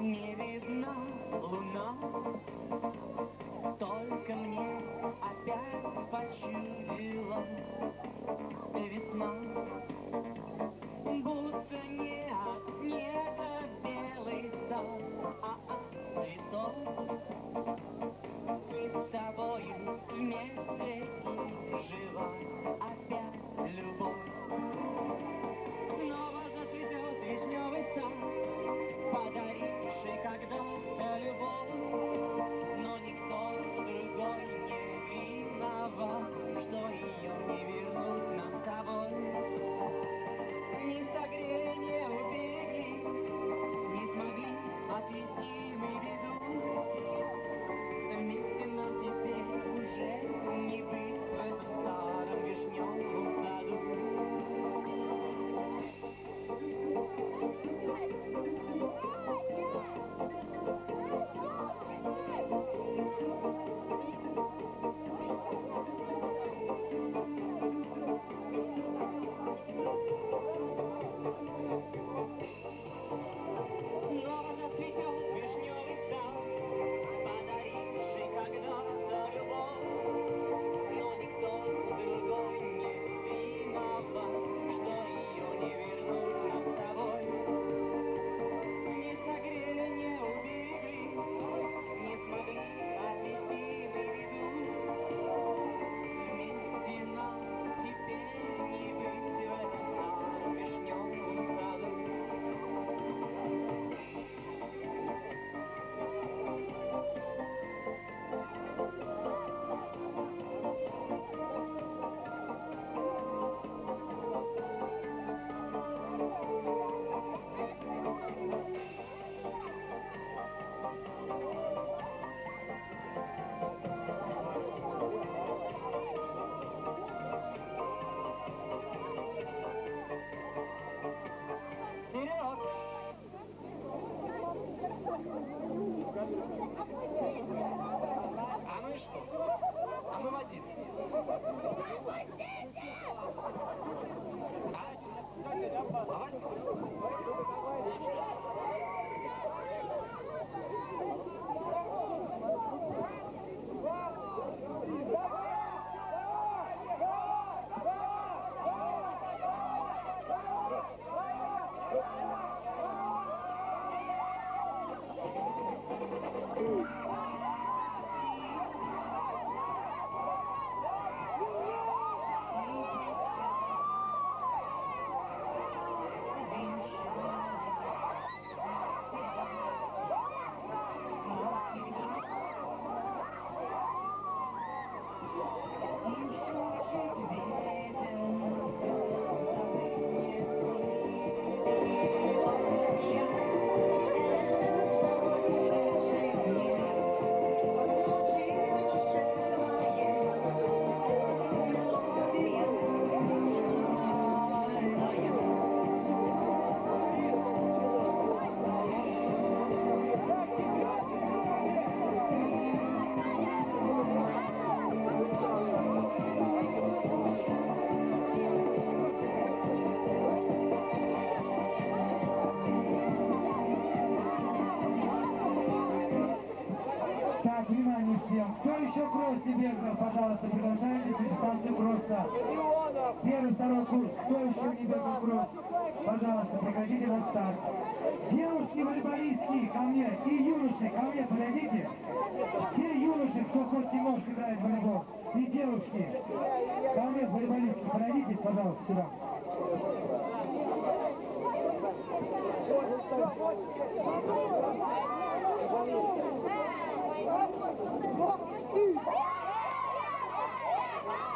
не видна луна. Только мне опять почудилась весна. Будто не от снега белый сад, а класса. Первый, второй курс. Кто еще не готов брос? Пожалуйста, приходите на старт. Девушки волейболистки ко мне и юноши ко мне подойдите. Все юноши, кто хоть немножко играет в волейбол, и девушки, ко мне волейболистки, подойдите, пожалуйста, сюда. Yeah!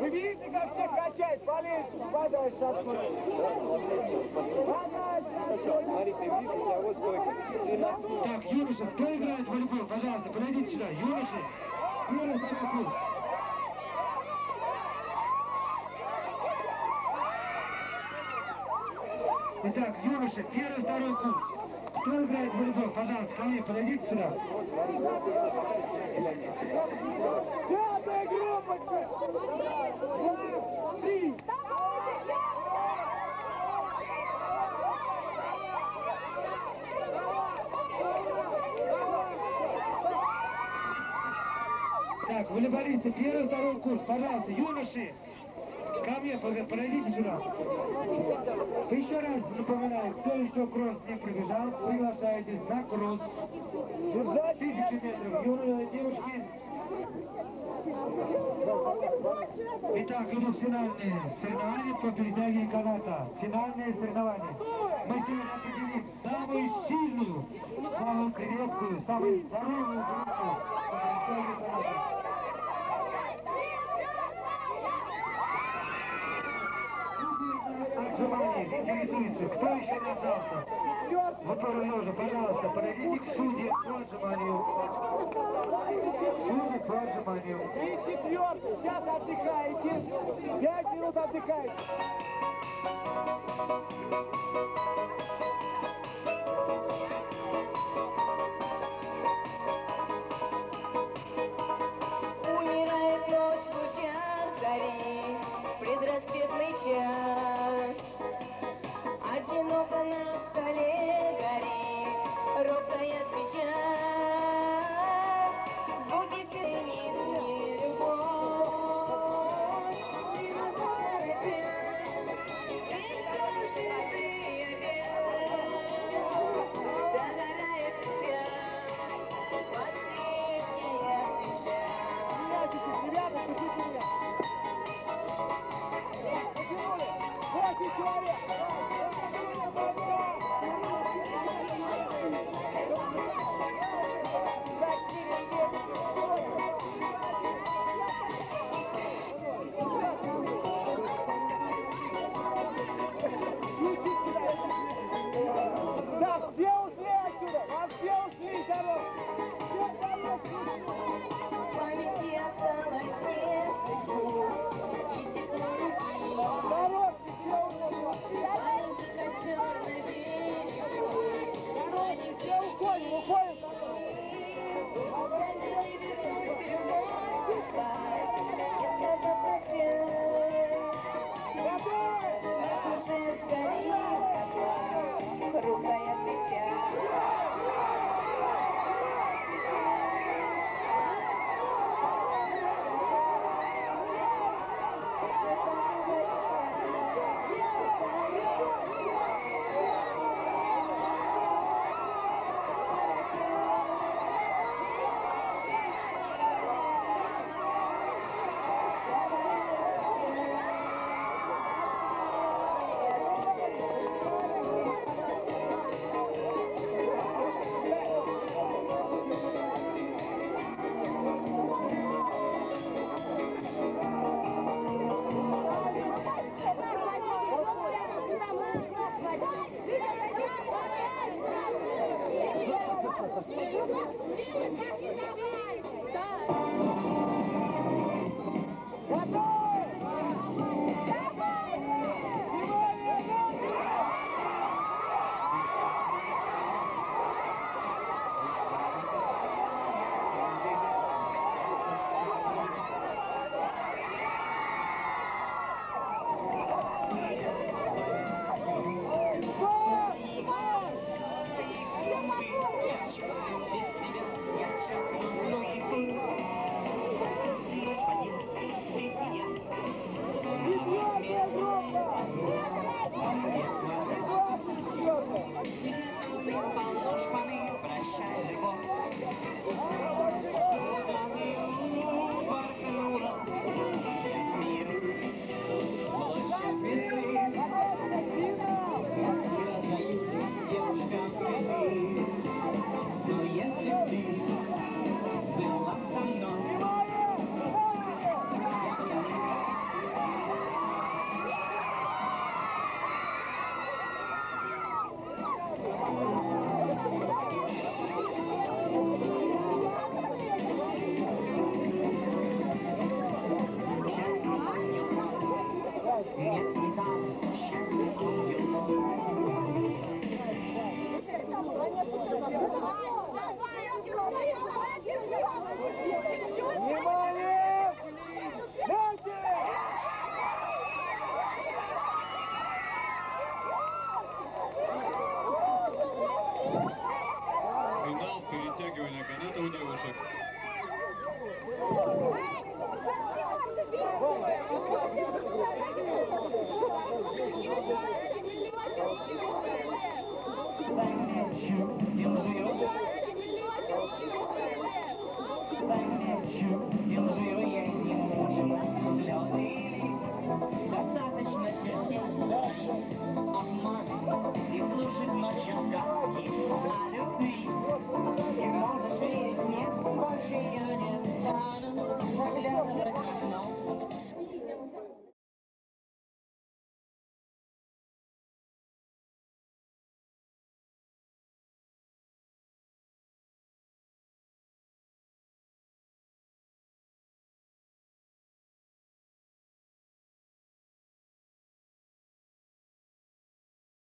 Вы видите, как всех качает? Полезьте, подальше отсюда. Смотри, ты видишь, у тебя вот стойка. Ты на Так, юноши, кто играет в волейбол? Пожалуйста, подойдите сюда. Юноши, второй курс. Итак, юноши, первый, второй курс. Кто играет в волейбол? Пожалуйста, ко мне подойдите сюда. Так, волейболисты, первый, второй курс, пожалуйста, юноши, ко мне подойдите сюда. Еще раз напоминаю, кто еще кросс не пробежал, приглашайтесь на кросс. Держать Тысячи метров, юные девушки. Итак, идут финальные соревнования по перетягиванию каната. Финальные соревнования. Мы сегодня определим самую сильную, самую крепкую, самую здоровую группу по перетягиванию каната. Интересуется, кто еще не сдался? Вот тоже, пожалуйста, подойдите к судье по отжиманию. Судьи. И четвертый. Сейчас отдыхаете. Пять минут отдыхаете.